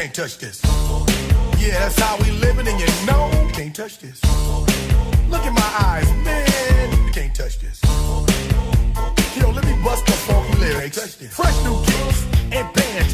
Can't touch this. Yeah, that's how we living, and you know you can't touch this. look in my eyes, man. You can't touch this. Yo, let me bust the funky lyrics. Fresh new kicks and bands,